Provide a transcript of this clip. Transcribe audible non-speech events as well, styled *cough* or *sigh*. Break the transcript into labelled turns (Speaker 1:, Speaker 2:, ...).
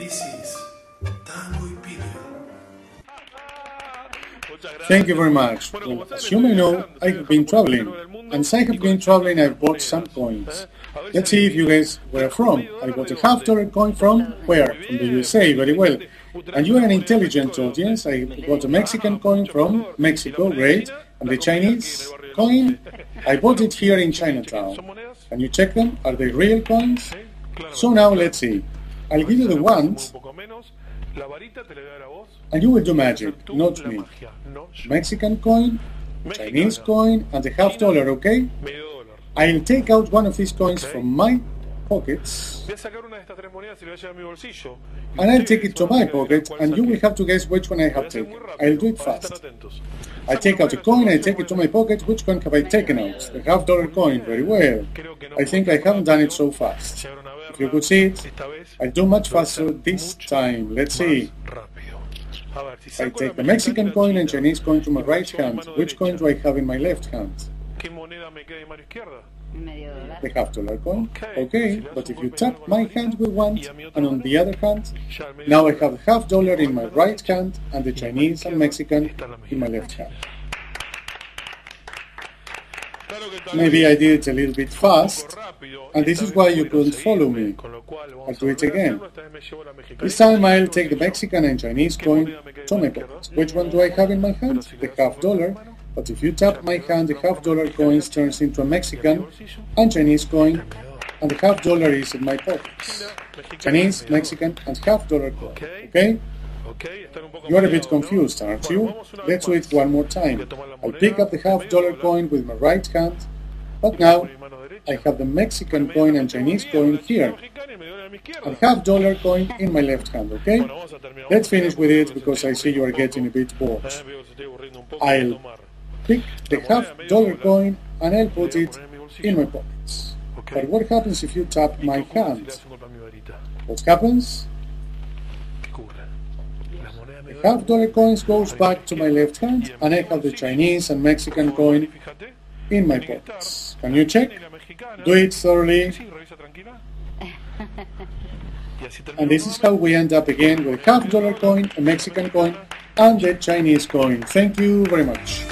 Speaker 1: This is Tangoipedia.
Speaker 2: Thank you very much. Well, as you may know, I have been traveling, and since I have been traveling, I've bought some coins. Let's see if you guys where from. I bought a half dollar coin from where? From the USA, very well. And you are an intelligent audience. I bought a Mexican coin from Mexico, great. And the Chinese coin, I bought it here in Chinatown. Can you check them? Are they real coins? So now let's see. I'll give you the ones, and you will do magic, not me. Mexican coin, Chinese coin, and the half dollar, okay? I'll take out one of these coins from my pockets, and I'll take it to my pocket, and you will have to guess which one I have taken. I'll do it fast. I take out a coin, I take it to my pocket. Which coin have I taken out? The half dollar coin, very well. I think I haven't done it so fast. If you could see it, I'll do much faster this time. Let's see. I take the Mexican coin and Chinese coin to my right hand. Which coin do I have in my left hand? The half dollar coin. Okay, but if you tap my hand with one and on the other hand, now I have the half dollar in my right hand and the Chinese and Mexican in my left hand. Maybe I did it a little bit fast, and this is why you couldn't follow me. I'll do it again. This time I'll take the Mexican and Chinese coin to my pocket. Which one do I have in my hand? The half dollar. But if you tap my hand, the half dollar coin turns into a Mexican and Chinese coin, and the half dollar is in my pockets. Chinese, Mexican, and half dollar coin. Okay? You are a bit confused, aren't you? Let's do it one more time. I'll pick up the half dollar coin with my right hand, but now I have the Mexican coin and Chinese coin here, and half dollar coin in my left hand, okay? Let's finish with it because I see you are getting a bit bored. I'll pick the half dollar coin and I'll put it in my pockets. But what happens if you tap my hand? What happens? The half dollar coins goes back to my left hand and I have the Chinese and Mexican coin in my pockets. Can you check? Do it thoroughly. *laughs* And this is how we end up again with a half dollar coin, a Mexican coin, and the Chinese coin. Thank you very much.